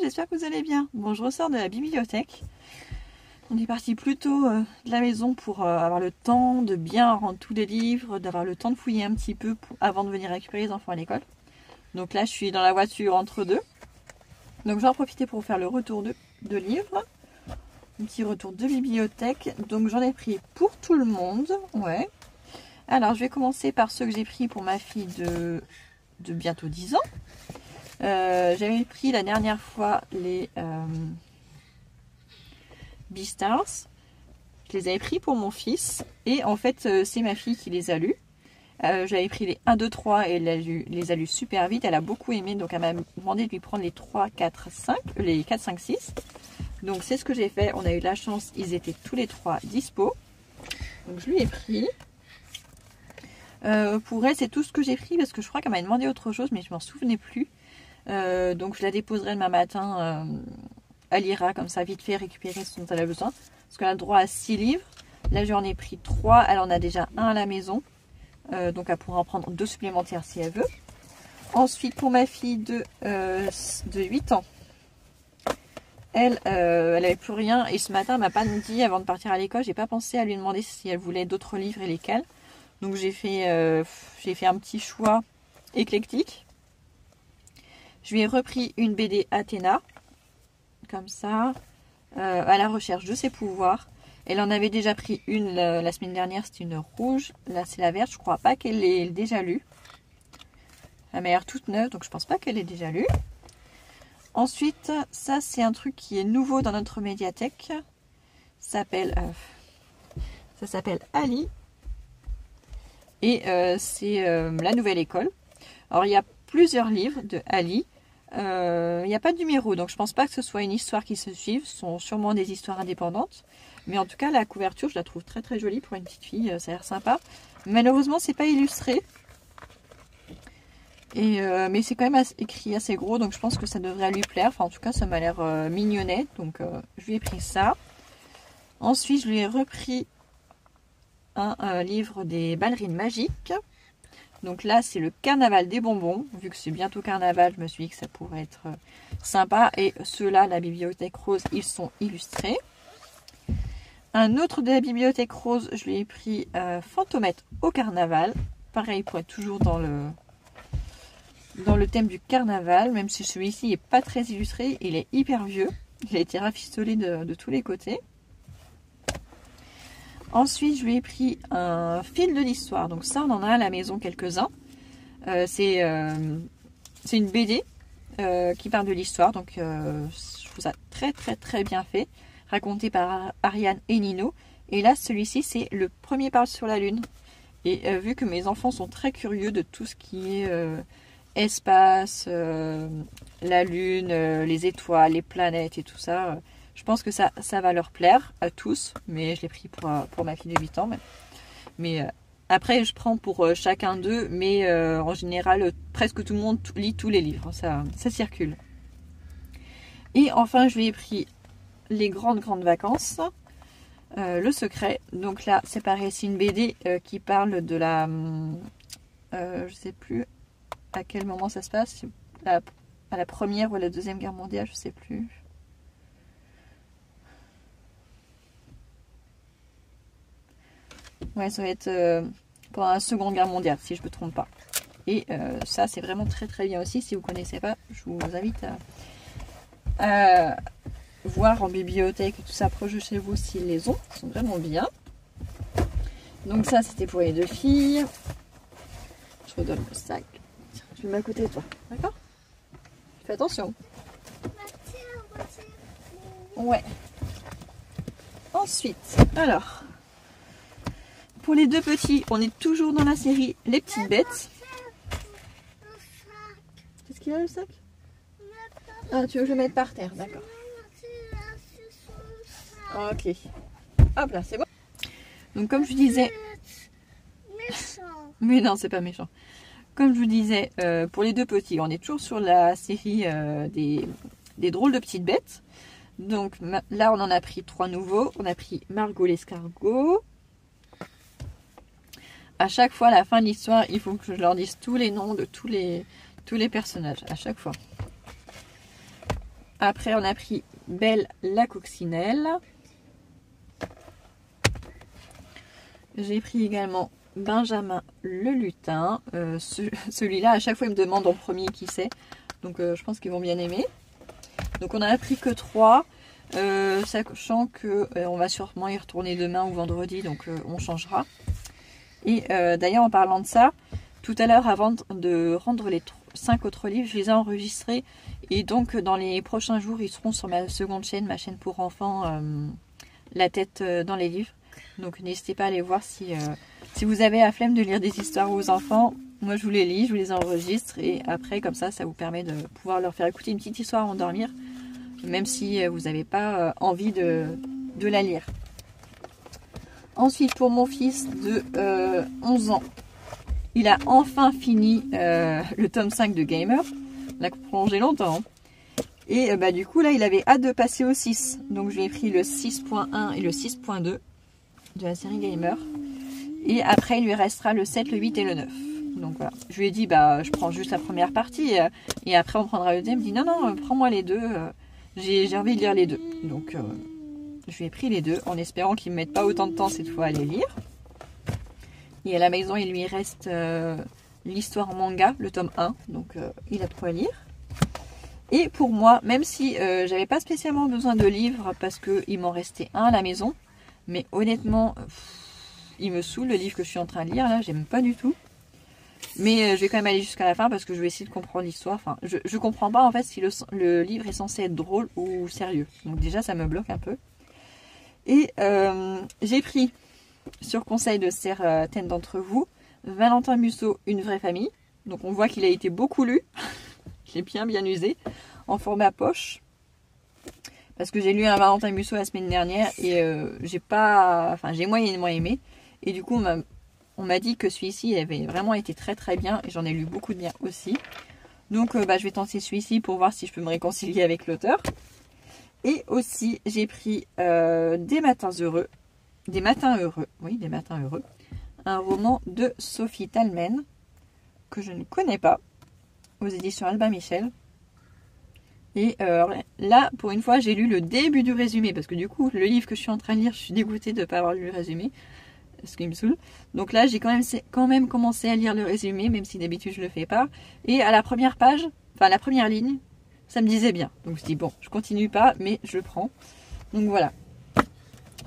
j'espère que vous allez bien. Bon, je ressors de la bibliothèque. On est parti plutôt euh, de la maison pour euh, avoir le temps de bien rendre tous les livres, d'avoir le temps de fouiller un petit peu avant de venir récupérer les enfants à l'école. Donc là, je suis dans la voiture entre deux. Donc j'en profiter pour faire le retour de, de livres. Un petit retour de bibliothèque. Donc j'en ai pris pour tout le monde. Ouais. Alors je vais commencer par ceux que j'ai pris pour ma fille de, de bientôt 10 ans. Euh, j'avais pris la dernière fois les euh, Beastars. Je les avais pris pour mon fils. Et en fait, euh, c'est ma fille qui les a lus. J'avais pris les 1, 2, 3 et elle les a lus super vite. Elle a beaucoup aimé. Donc elle m'a demandé de lui prendre les 3, 4, 5. Les 4, 5, 6. Donc c'est ce que j'ai fait. On a eu la chance. Ils étaient tous les trois dispo. Donc je lui ai pris. pour elle, c'est tout ce que j'ai pris parce que je crois qu'elle m'a demandé autre chose, mais je m'en souvenais plus. Euh, donc je la déposerai demain matin. Euh, elle ira comme ça vite fait récupérer ce dont elle a besoin. Parce qu'elle a droit à 6 livres. Là j'en ai pris 3. Elle en a déjà un à la maison. Euh, donc elle pourra en prendre deux supplémentaires si elle veut. Ensuite pour ma fille de, de 8 ans. Elle, elle n'avait plus rien. Et ce matin, elle m'a pas dit avant de partir à l'école. J'ai pas pensé à lui demander si elle voulait d'autres livres et lesquels. Donc j'ai fait, j'ai fait un petit choix éclectique. Je lui ai repris une BD Athéna, comme ça, euh, à la recherche de ses pouvoirs. Elle en avait déjà pris une la, semaine dernière, c'était une rouge. Là, c'est la verte. Je crois pas qu'elle l'ait déjà lue. Elle m'a toute neuve, donc je pense pas qu'elle l'ait déjà lue. Ensuite, ça, c'est un truc qui est nouveau dans notre médiathèque. Ça s'appelle euh, Ali. Et euh, c'est la nouvelle école. Alors, il y a plusieurs livres de Ali. Euh, il n'y a pas de numéro, donc je pense pas que ce soit une histoire qui se suive. Ce sont sûrement des histoires indépendantes. Mais en tout cas, la couverture, je la trouve très très jolie pour une petite fille. Euh, ça a l'air sympa. Malheureusement, c'est pas illustré. Euh, mais c'est quand même écrit assez gros, donc je pense que ça devrait lui plaire. Enfin, en tout cas, ça m'a l'air mignonnet. Donc, je lui ai pris ça. Ensuite, je lui ai repris un livre des ballerines magiques. Donc là, c'est le carnaval des bonbons. Vu que c'est bientôt carnaval, je me suis dit que ça pourrait être euh, sympa. Et ceux-là, la bibliothèque rose, ils sont illustrés. Un autre de la bibliothèque rose, je lui ai pris euh, Fantomètre au carnaval. Pareil, pour être toujours dans le, dans le thème du carnaval. Même si celui-ci n'est pas très illustré, il est hyper vieux. Il a été rafistolé de tous les côtés. Ensuite, je lui ai pris un fil de l'histoire. Donc ça, on en a à la maison quelques-uns. Euh, euh, c'est une BD euh, qui parle de l'histoire. Donc je trouve ça très très très bien fait. Raconté par Ariane et Nino. Et là, celui-ci, c'est le premier parle sur la Lune. Et vu que mes enfants sont très curieux de tout ce qui est espace, la Lune, les étoiles, les planètes et tout ça je pense que ça, ça va leur plaire à tous, mais je l'ai pris pour, euh, pour ma fille de 8 ans. Mais, euh, après, je prends pour euh, chacun d'eux, mais en général, presque tout le monde lit tous les livres. Ça, ça circule. Et enfin, je lui ai pris les grandes, grandes vacances. le secret. Donc là, c'est pareil, c'est une BD qui parle de la... je sais plus à quel moment ça se passe. à la première ou à la deuxième guerre mondiale, je sais plus. Ouais, ça va être euh, pendant la Seconde Guerre mondiale, si je ne me trompe pas. Et euh, ça, c'est vraiment très très bien aussi. Si vous ne connaissez pas, je vous invite à, voir en bibliothèque et tout ça proche de chez vous s'ils les ont. Ils sont vraiment bien. Donc ça, c'était pour les deux filles. Je redonne le sac. je vais de toi. D'accord Fais attention. Ouais. Ensuite, alors, pour les deux petits, on est toujours dans la série Les Petites Bêtes. Qu'est-ce qu'il y a le sac? Ah, tu veux que je le mette par terre, d'accord. Ok. Hop là, c'est bon. Donc comme je vous disais... Mais non, c'est pas méchant. Comme je vous disais, euh, pour les deux petits, on est toujours sur la série euh, des, des drôles de petites bêtes. Donc là, on en a pris trois nouveaux. On a pris Margot l'escargot, à chaque fois, à la fin de l'histoire, il faut que je leur dise tous les noms de tous les, tous les personnages. À chaque fois. Après, on a pris Belle la coccinelle. J'ai pris également Benjamin le lutin. Euh, celui-là, à chaque fois, il me demande en premier qui c'est. Donc, euh, je pense qu'ils vont bien aimer. Donc, on a pris que 3. Euh, sachant que on va sûrement y retourner demain ou vendredi. Donc, on changera. Et d'ailleurs, en parlant de ça, tout à l'heure, avant de rendre les 5 autres livres, je les ai enregistrés. Et donc, dans les prochains jours, ils seront sur ma seconde chaîne, ma chaîne pour enfants, La tête dans les livres. Donc n'hésitez pas à aller voir si, euh, si vous avez la flemme de lire des histoires aux enfants. Moi je vous les lis, je vous les enregistre et après comme ça, ça vous permet de pouvoir leur faire écouter une petite histoire avant de dormir. Même si euh, vous n'avez pas euh, envie de, la lire. Ensuite pour mon fils de 11 ans, il a enfin fini le tome 5 de Gamer. Il a prolongé longtemps. Hein. Et bah, du coup là il avait hâte de passer au 6. Donc je lui ai pris le 6.1 et le 6.2 de la série Gamer. Et après, il lui restera le 7, le 8 et le 9. Donc voilà. Je lui ai dit, bah, je prends juste la première partie. Et, après, on prendra le deuxième. Il me dit, non, non, prends-moi les deux. Euh, j'ai envie de lire les deux. Donc, euh, je lui ai pris les deux en espérant qu'il ne mette pas autant de temps cette fois à les lire. Et à la maison, il lui reste euh, l'histoire manga, le tome 1. Donc, il a de quoi lire. Et pour moi, même si j'avais pas spécialement besoin de livres parce qu'il m'en restait un à la maison, mais honnêtement, il me saoule le livre que je suis en train de lire. Là, j'aime pas du tout. Mais euh, je vais quand même aller jusqu'à la fin parce que je vais essayer de comprendre l'histoire. Enfin, je, je comprends pas en fait si le, livre est censé être drôle ou sérieux. Donc déjà, ça me bloque un peu. Et euh, j'ai pris, sur conseil de certaines d'entre vous, Valentin Musso, Une vraie famille. Donc on voit qu'il a été beaucoup lu. J'ai bien bien usé. En format poche. Parce que j'ai lu un Valentin Musso la semaine dernière et euh, j'ai pas. Enfin, j'ai moyennement aimé. Et du coup, on m'a dit que celui-ci avait vraiment été très très bien et j'en ai lu beaucoup de bien aussi. Donc, euh, bah, je vais tenter celui-ci pour voir si je peux me réconcilier avec l'auteur. Et aussi, j'ai pris euh, Des matins heureux. Des matins heureux. Oui, Des matins heureux. Un roman de Sophie Talmen que je ne connais pas aux éditions Albin Michel. Et euh, là, pour une fois, j'ai lu le début du résumé, parce que du coup, le livre que je suis en train de lire, je suis dégoûtée de ne pas avoir lu le résumé, ce qui me saoule. Donc là, j'ai quand même, commencé à lire le résumé, même si d'habitude je ne le fais pas. Et à la première page, enfin la première ligne, ça me disait bien. Donc je dis, bon, je continue pas, mais je prends. Donc voilà.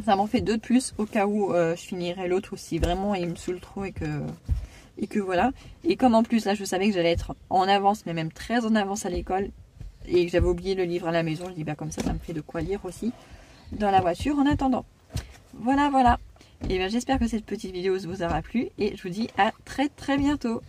Ça m'en fait deux de plus, au cas où euh, je finirai l'autre aussi. Vraiment, il me saoule trop et que... Et que voilà. Et comme en plus, là, je savais que j'allais être en avance, mais même très en avance à l'école, et que j'avais oublié le livre à la maison. Je dis, bah, comme ça, ça me fait de quoi lire aussi dans la voiture en attendant. Voilà, voilà. Et bien, j'espère que cette petite vidéo vous aura plu et je vous dis à très très bientôt.